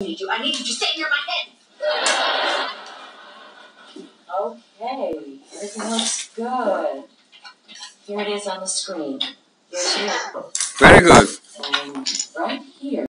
need you. I need you to stay near my head. Okay, everything looks good. Here it is on the screen. Very good.